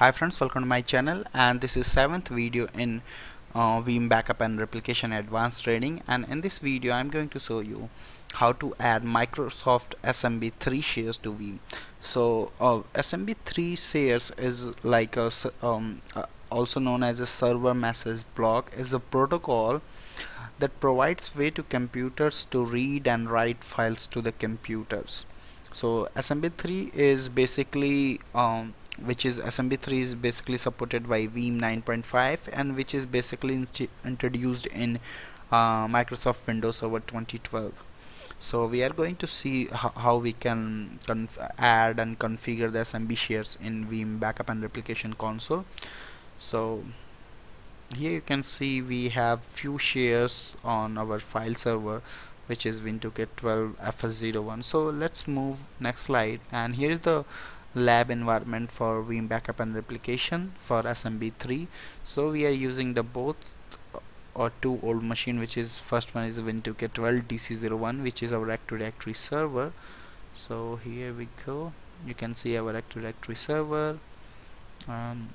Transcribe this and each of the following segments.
Hi friends, welcome to my channel and this is seventh video in uh, Veeam backup and replication advanced training and in this video I'm going to show you how to add Microsoft SMB3 shares to Veeam. So uh, SMB3 shares is like a um, uh, also known as a server message block is a protocol that provides way to computers to read and write files to the computers so SMB3 is basically um, which is SMB3 is basically supported by Veeam 9.5 and which is basically introduced in uh, Microsoft Windows Server 2012 so we are going to see how we can add and configure the SMB shares in Veeam backup and replication console. So here you can see we have few shares on our file server which is Win2K 12 FS01 so let's move next slide. And here is the lab environment for Veeam backup and replication for SMB3 so we are using the both or two old machine which is first one is Win2K 12 DC01 which is our Active Directory server. So here we go. You can see our Active Directory server. Um,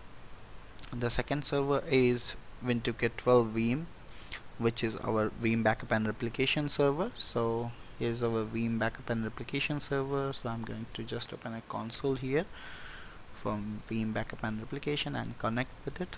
the second server is Win2K 12 Veeam which is our Veeam backup and replication server. So here's our Veeam backup and replication server. So I'm going to just open a console here from Veeam backup and replication and connect with it.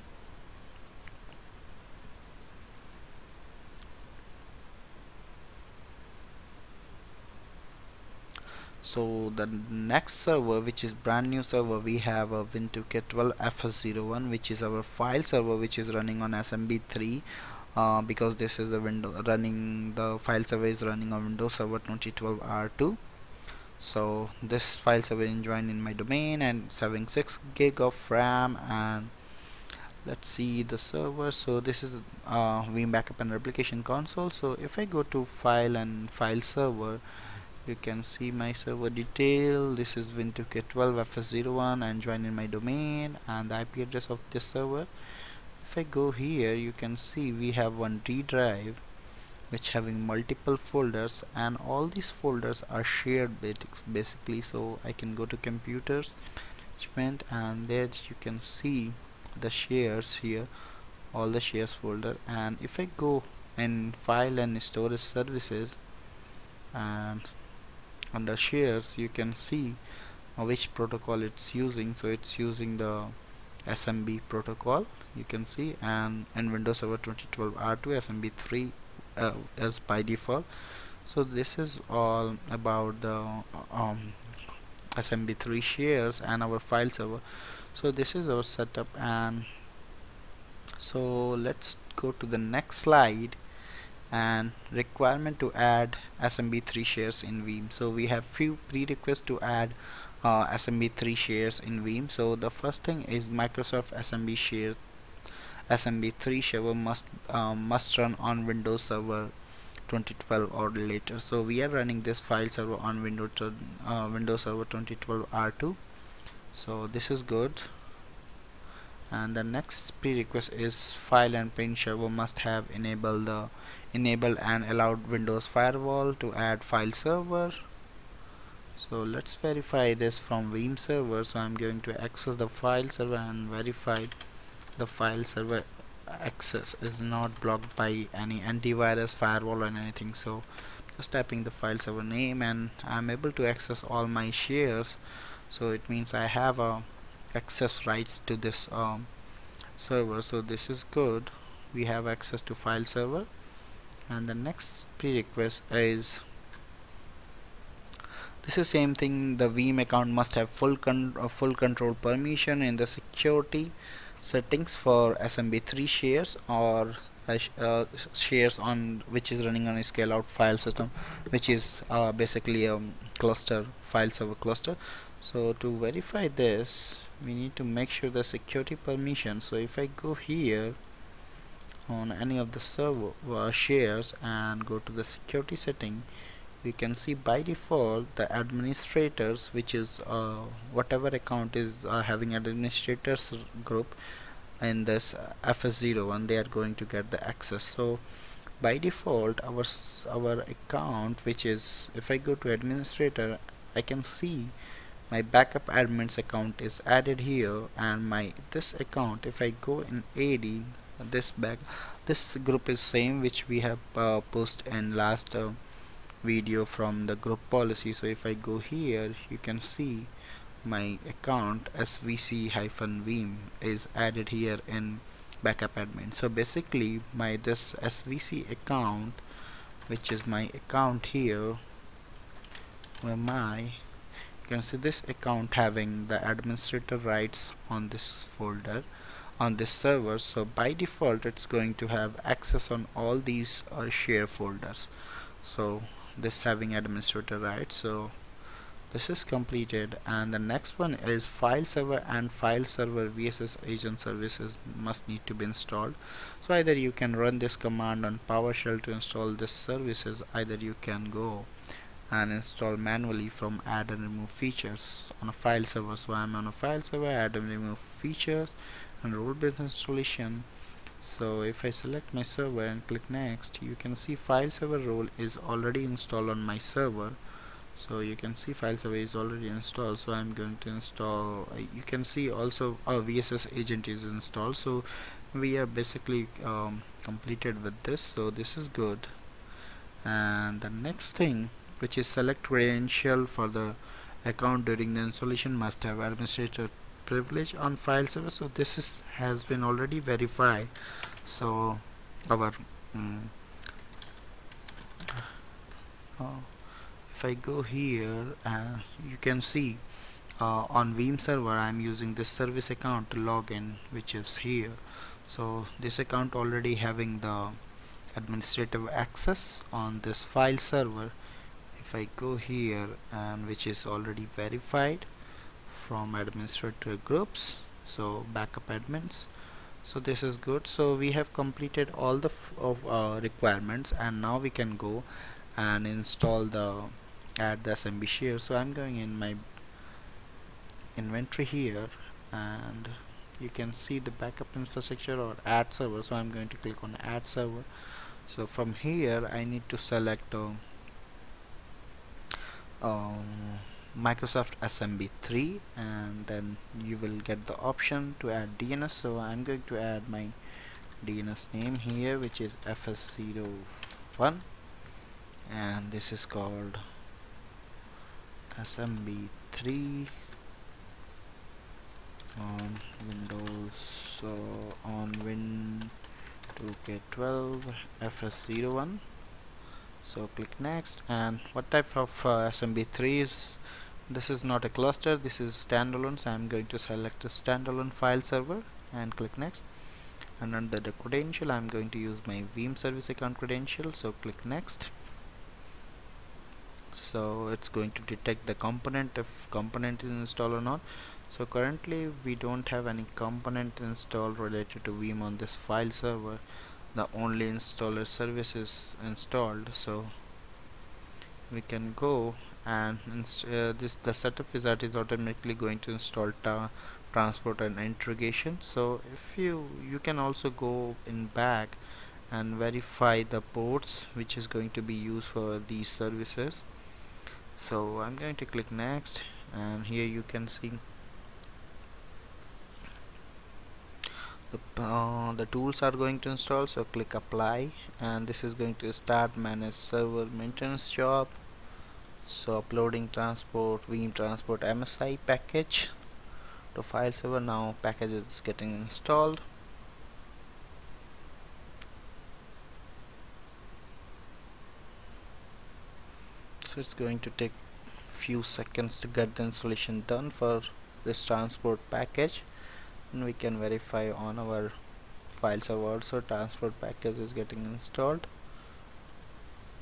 So the next server which is brand new server we have a Win2K 12 FS01 which is our file server which is running on SMB3 uh, because this is a window running the file server is running on Windows Server 2012 R2 so this file server is joined in my domain and it's having 6 gig of RAM and let's see the server. So this is uh, Veeam backup and replication console. So if I go to file and file server you can see my server detail. This is Win2K 12 FS01 and join in my domain and the IP address of this server if I go here you can see we have one D drive which having multiple folders and all these folders are shared basically. So I can go to computers management and there you can see the shares here all the shares folder. And if I go in file and storage services and under shares you can see which protocol it's using. So it's using the SMB protocol you can see and in Windows Server 2012 R2 SMB3 uh, as by default. So this is all about the um, SMB3 shares and our file server. So this is our setup and so let's go to the next slide. And requirement to add SMB3 shares in Veeam. So we have few prerequisites to add uh, SMB3 shares in Veeam. So the first thing is Microsoft SMB share SMB3 server must um, must run on Windows Server 2012 or later. So we are running this file server on Windows uh, Windows Server 2012 R2 so this is good. And the next prerequisite is file and print server must have enabled the enabled and allowed Windows firewall to add file server. So let's verify this from Veeam server. So I'm going to access the file server and verify the file server access is not blocked by any antivirus firewall or anything. So just typing the file server name and I'm able to access all my shares. So it means I have a access rights to this um, server. So this is good. We have access to file server. And the next prerequisite is this is same thing. The Veeam account must have full con uh, full control permission in the security settings for SMB3 shares or uh, uh, shares on which is running on a scale out file system which is uh, basically a cluster file server cluster. So to verify this we need to make sure the security permission. So if I go here on any of the server uh, shares and go to the security setting we can see by default the administrators which is uh, whatever account is uh, having administrators group in this FS01 they are going to get the access. So by default our our account which is if I go to administrator I can see my backup admins account is added here and my this account if I go in AD this back this group is same which we have uh, posted in last uh, video from the group policy. So if I go here you can see my account svc-veeam is added here in backup admin. So basically my this svc account which is my account here where my you can see this account having the administrator rights on this folder on this server. So by default it's going to have access on all these uh, share folders. So this having administrator rights so this is completed and the next one is file server and file server vss agent services must need to be installed. So either you can run this command on PowerShell to install this services either you can go and install manually from add and remove features on a file server. So I'm on a file server add and remove features and role based installation so if I select my server and click next you can see file server role is already installed on my server. So you can see file server is already installed. So I'm going to install uh, you can see also our VSS agent is installed. So we are basically um, completed with this. So this is good. And the next thing which is select credential for the account during the installation must have administrator privilege on file server. So this is has been already verified. So our um, uh, if I go here uh, you can see uh, on Veeam server I'm using this service account to log in which is here. So this account already having the administrative access on this file server. If I go here and which is already verified from administrator groups so backup admins. So this is good. So we have completed all the of uh, requirements and now we can go and install the add the SMB share so I'm going in my inventory here and you can see the backup infrastructure or add server. So I'm going to click on add server. So from here I need to select uh, um, Microsoft SMB3 and then you will get the option to add DNS so I'm going to add my DNS name here which is FS01 and this is called SMB3 on Windows. So on Win 2K12 FS01 so click next and what type of uh, SMB3 is this is not a cluster this is standalone so I'm going to select a standalone file server and click next. And under the credential I'm going to use my Veeam service account credential so click next. So it's going to detect the component if component is installed or not. So currently we don't have any component installed related to Veeam on this file server. The only installer service is installed so we can go and uh, this the setup wizard is automatically going to install transport and integration so if you you can also go in back and verify the ports which is going to be used for these services. So I'm going to click next and here you can see the, uh, the tools are going to install. So click apply and this is going to start manage server maintenance job so uploading transport Veeam transport MSI package. To file server now package is getting installed. So it's going to take few seconds to get the installation done for this transport package. And we can verify on our file server also transport package is getting installed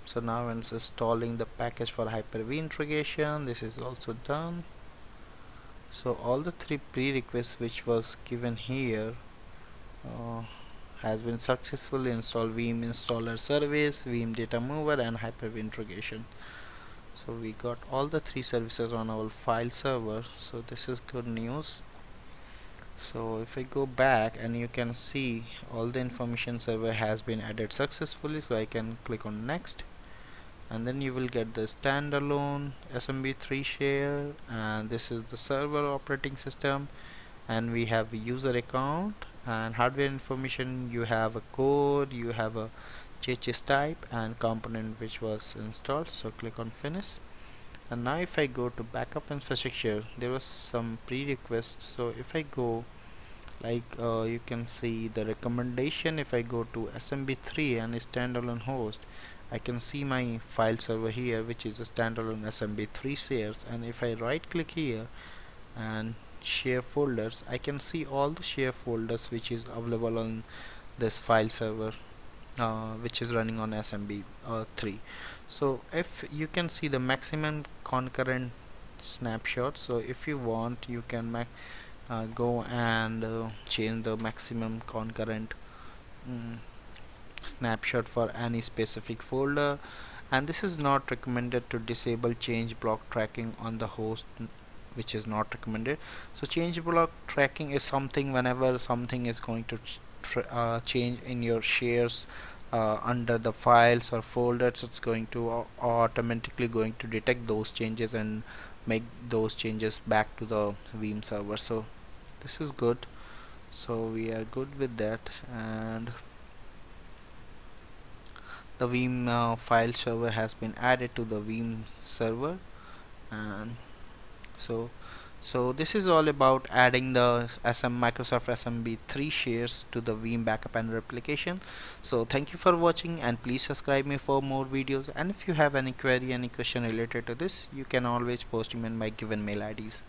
so now it's installing the package for Hyper-V integration this is also done. So all the three prerequisites which was given here uh, has been successfully installed. Veeam installer service, Veeam data mover and Hyper-V integration so we got all the three services on our file server. So this is good news. So if I go back and you can see all the information server has been added successfully so I can click on next and then you will get the standalone SMB3 share. And this is the server operating system. And we have a user account. And hardware information you have a code you have a chs type and component which was installed. So click on finish. And now if I go to backup infrastructure there was some prerequisites so if I go like uh, you can see the recommendation. If I go to SMB3 and standalone host I can see my file server here which is a standalone SMB3 shares. And if I right click here and share folders I can see all the share folders which is available on this file server uh, which is running on SMB uh, 3 so if you can see the maximum concurrent snapshot so if you want you can uh, go and uh, change the maximum concurrent mm, snapshot for any specific folder and this is not recommended to disable change block tracking on the host which is not recommended. So change block tracking is something whenever something is going to ch uh, change in your shares uh, under the files or folders it's going to automatically going to detect those changes and make those changes back to the Veeam server. So this is good. So we are good with that and the Veeam uh, file server has been added to the Veeam server and so so this is all about adding the SM Microsoft SMB3 shares to the Veeam backup and replication. So thank you for watching and please subscribe me for more videos. And if you have any query any question related to this you can always post them in my given mail IDs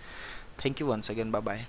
thank you once again. Bye bye